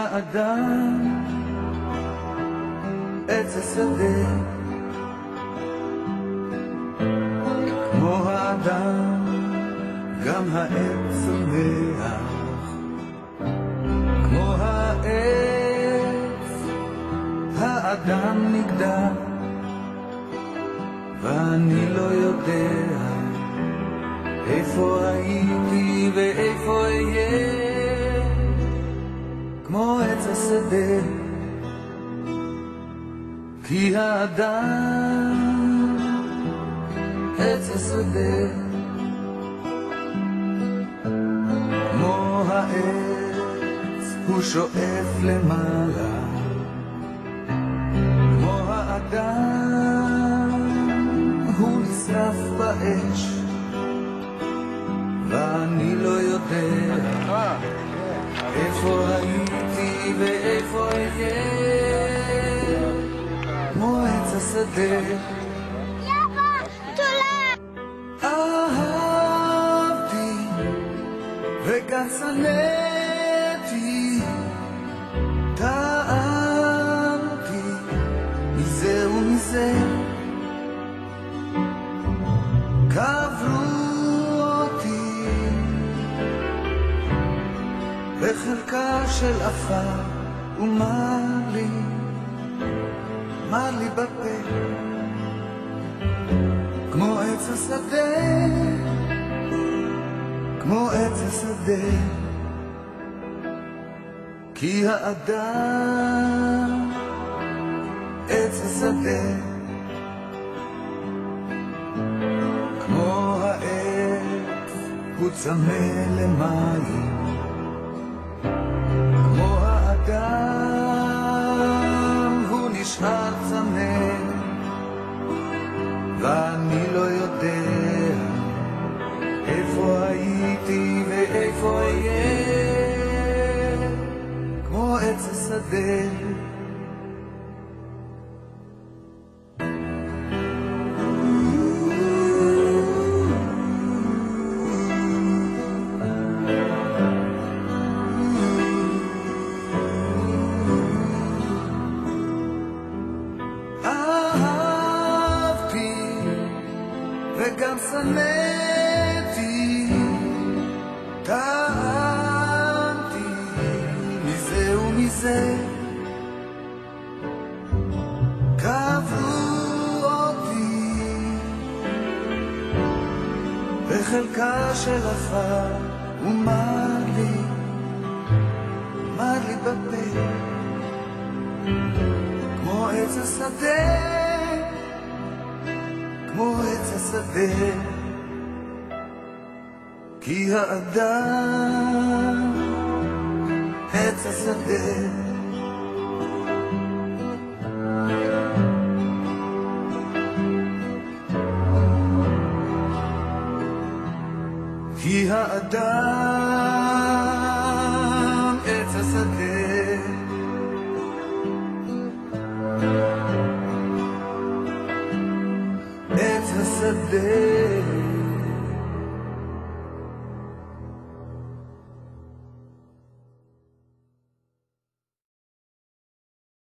האדם עץ השדה. כמו האדם גם העץ צומח כמו העץ האדם נגדע ואני לא יודע איפה הייתי השדה כי האדם עץ השדה כמו העץ הוא שואף למעלה כמו האדם הוא נשרף באש ואני לא יודע איפה הייתי ואיפה אהיה כמו עץ השדה אהבתי וגם שנאתי טעמתי מזה ומזה. קברו בחלקה של עפר ומה לי, מה לי בפה כמו עץ השדה, כמו עץ השדה. כי האדם עץ השדה הוא צמא למים ואיפה אהיה כמו עץ השדה אהבתי וגם שנאתי, ומזה, קברו אותי בחלקה של עפר, ומר לי, מר לי בפה. כמו עץ השדה, כמו עץ השדה, כי האדם עץ השדה. כי האדם עץ השדה. עץ השדה